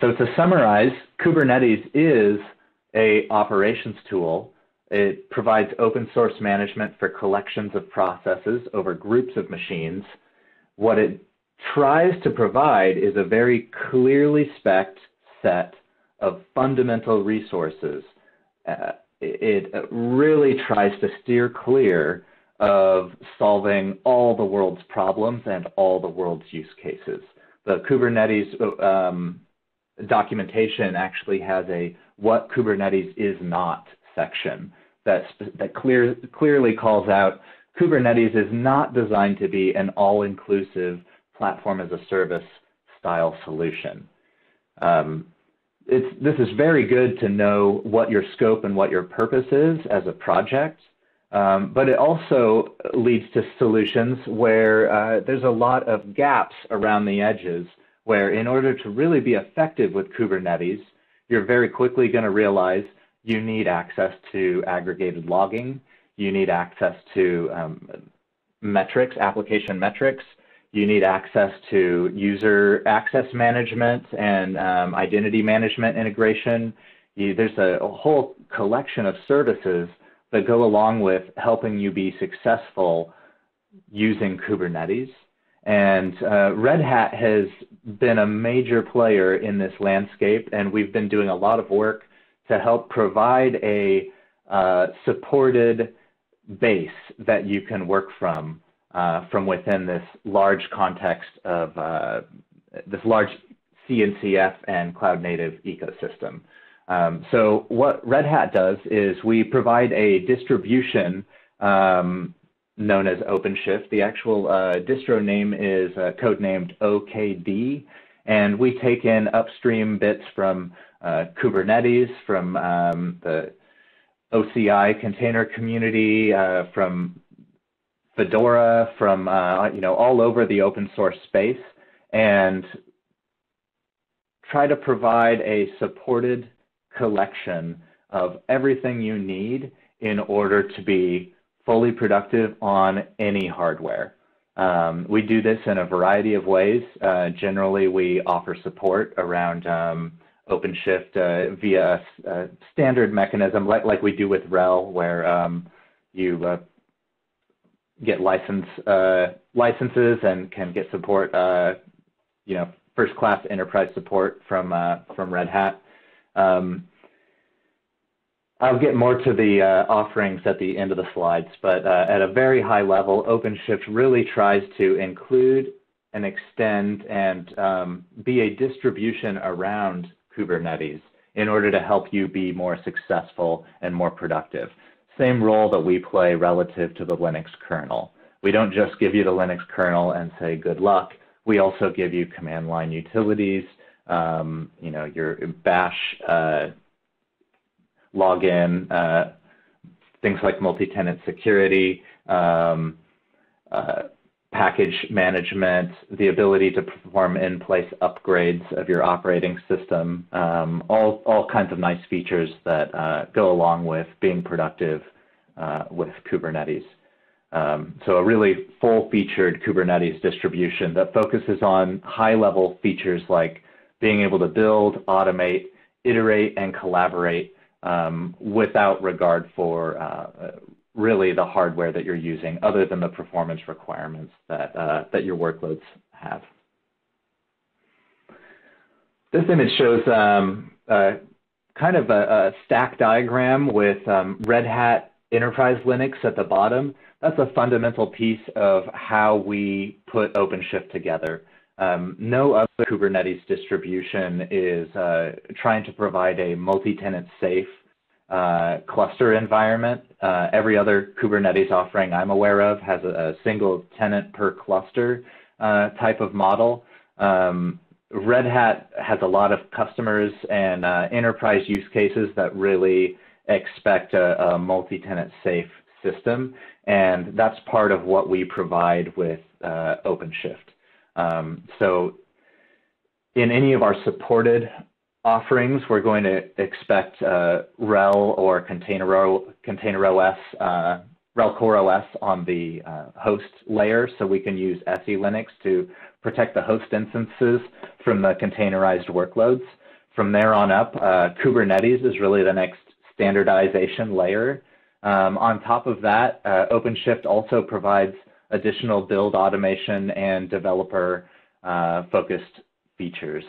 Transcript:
So to summarize, Kubernetes is a operations tool. It provides open source management for collections of processes over groups of machines. What it tries to provide is a very clearly spec'd set of fundamental resources. Uh, it really tries to steer clear of solving all the world's problems and all the world's use cases. The Kubernetes um, documentation actually has a what Kubernetes is not section that, that clear, clearly calls out Kubernetes is not designed to be an all-inclusive platform as a service style solution. Um, this is very good to know what your scope and what your purpose is as a project, um, but it also leads to solutions where uh, there's a lot of gaps around the edges where in order to really be effective with Kubernetes, you're very quickly going to realize you need access to aggregated logging, you need access to um, metrics, application metrics, you need access to user access management and um, identity management integration. You, there's a, a, whole collection of services that go along with helping you be successful using Kubernetes. And uh, Red Hat has been a major player in this landscape, and we've been doing a lot of work to help provide a uh, supported base that you can work from uh, from within this large context of uh, this large CNCF and cloud native ecosystem. Um, so what Red Hat does is we provide a distribution um, known as OpenShift. The actual uh, distro name is uh, codenamed OKD, and we take in upstream bits from uh, Kubernetes, from um, the OCI container community, from Fedora, from you know all over the open source space, and try to provide a supported collection of everything you need in order to be fully productive on any hardware. Um, we do this in a variety of ways. Uh, generally, we offer support around um, OpenShift uh, via a, a, standard mechanism, like, like we do with RHEL, where um, you uh, get license uh, licenses and can get support, uh, you know, first-class enterprise support from uh, from Red Hat. Um, I'll get more to the uh, offerings at the end of the slides, but uh, at a very high level, OpenShift really tries to include and extend and um, be a distribution around Kubernetes in order to help you be more successful and more productive. Same role that we play relative to the Linux kernel. We don't just give you the Linux kernel and say good luck. We also give you command line utilities, um, you know, your bash uh, login, uh, things like multi-tenant security, um, uh, package management, the ability to perform in-place upgrades of your operating system, um, all, all kinds of nice features that uh, go along with being productive uh, with Kubernetes. Um, so a really full-featured Kubernetes distribution that focuses on high-level features like being able to build, automate, iterate, and collaborate um, without regard for uh, really the hardware that you're using other than the performance requirements that, uh, that your workloads have. This image shows um, uh, kind of a, a, stack diagram with um, Red Hat Enterprise Linux at the bottom. That's a fundamental piece of how we put OpenShift together. Um, no other Kubernetes distribution is uh, trying to provide a multi-tenant safe uh, cluster environment. Uh, every other Kubernetes offering I'm aware of has a, a single tenant per cluster uh, type of model. Um, Red Hat has a lot of customers and uh, enterprise use cases that really expect a, a multi-tenant safe system, and that's part of what we provide with uh, OpenShift. Um, so in any of our supported offerings, we're going to expect uh, RHEL or Container, Container OS, uh, RHEL Core OS on the uh, host layer, so we can use SE Linux to protect the host instances from the containerized workloads. from there on up, uh, Kubernetes is really the next standardization layer. Um, on top of that, uh, OpenShift also provides additional build automation and developer uh, focused features.